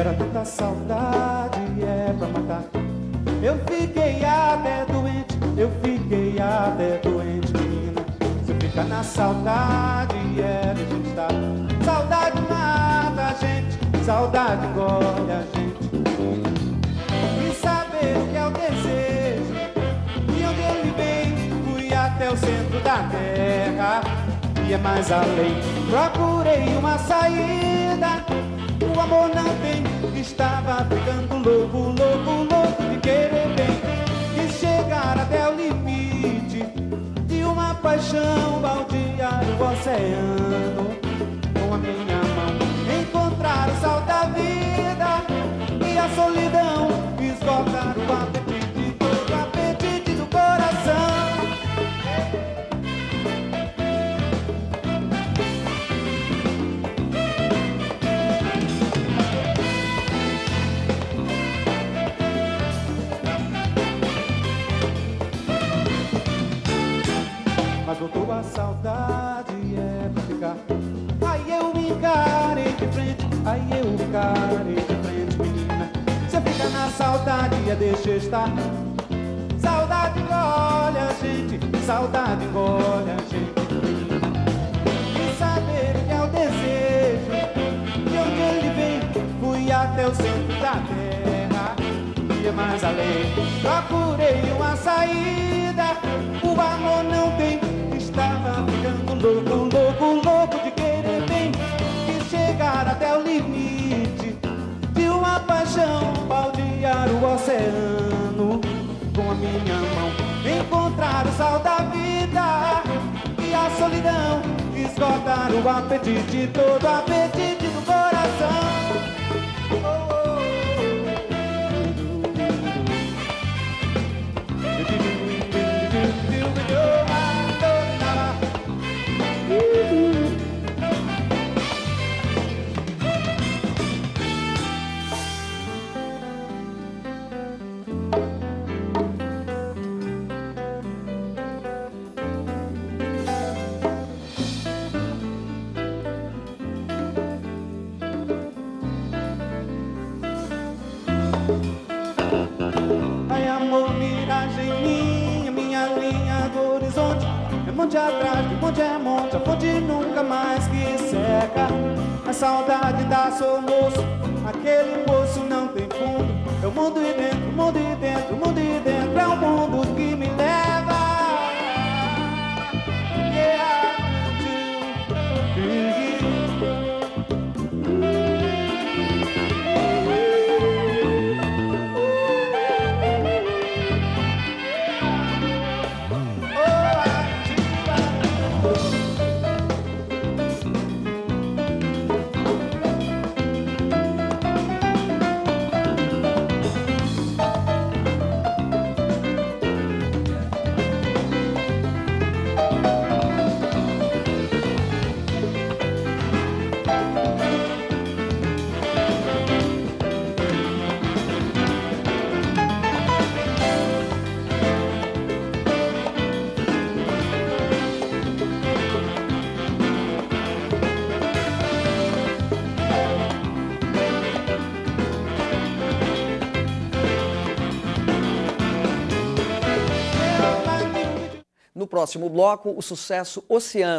Era tanta saudade, é pra matar. Eu fiquei até doente, eu fiquei até doente, menina. Se eu ficar na saudade, é de gente estar. Saudade mata a gente, saudade engole a gente. E saber que é o desejo, e onde ele vem, fui até o centro da terra. E é mais além, procurei uma saída. Amor não tem, estava ficando louco saudade, é deixa estar. Saudade engole a gente, saudade engole a gente. E saber que é o desejo, de onde ele vem, fui até o centro da terra. E mais além, procurei uma saída. O amor não tem, estava ficando louco, louco, louco de querer bem. E chegar até o limite de uma paixão, baldear o oceano com a minha mão. Encontrar o sal da vida e a solidão, esgotar o apetite, todo o apetite Ai amor, miragem minha, minha linha do horizonte. É monte atrás, de monte é monte, a fonte nunca mais que seca. A saudade da sou moço, aquele poço não tem fundo. É o mundo e dentro, o mundo e dentro, o mundo e dentro. É o mundo que me próximo bloco, o sucesso Oceano.